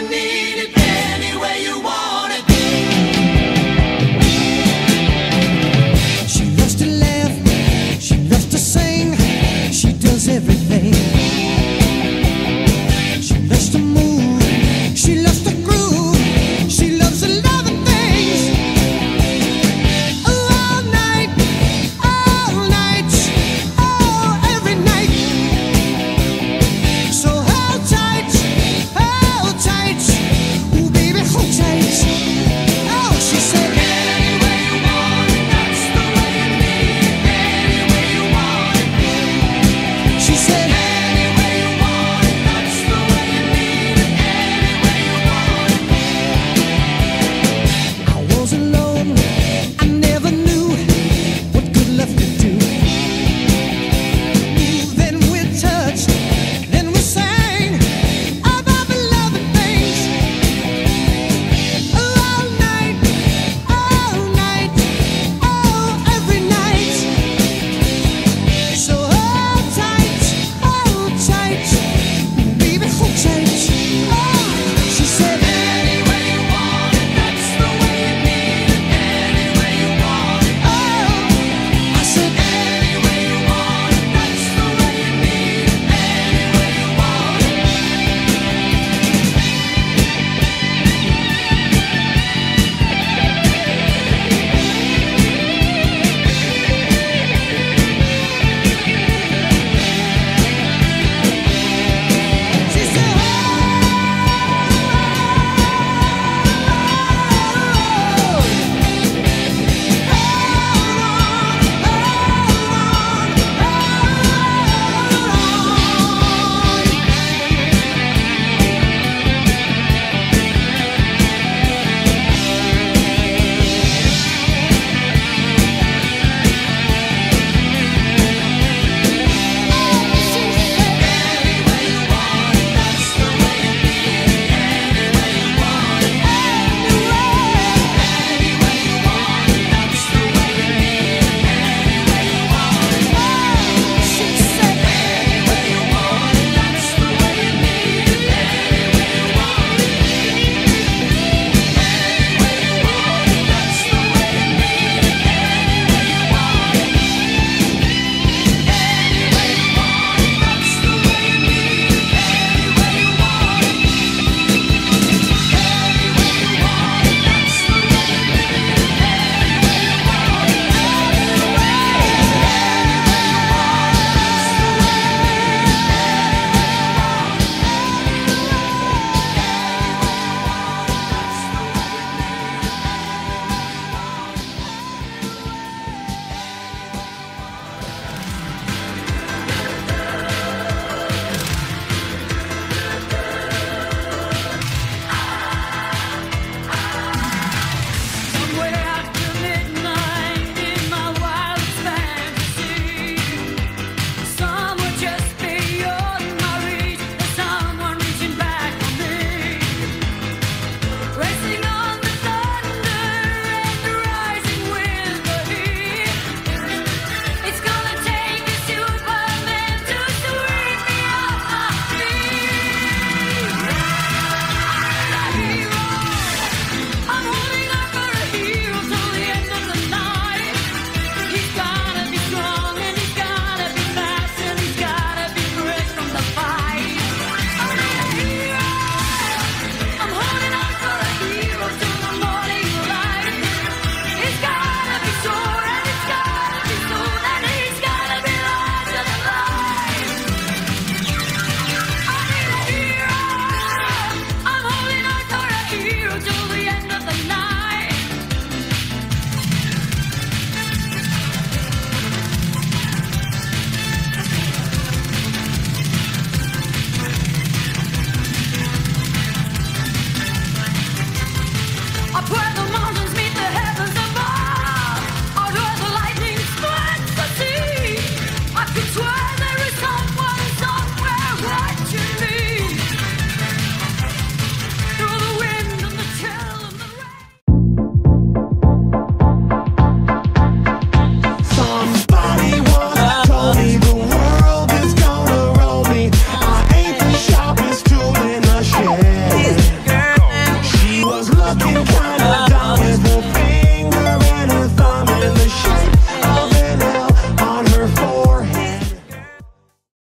in